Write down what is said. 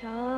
Sure.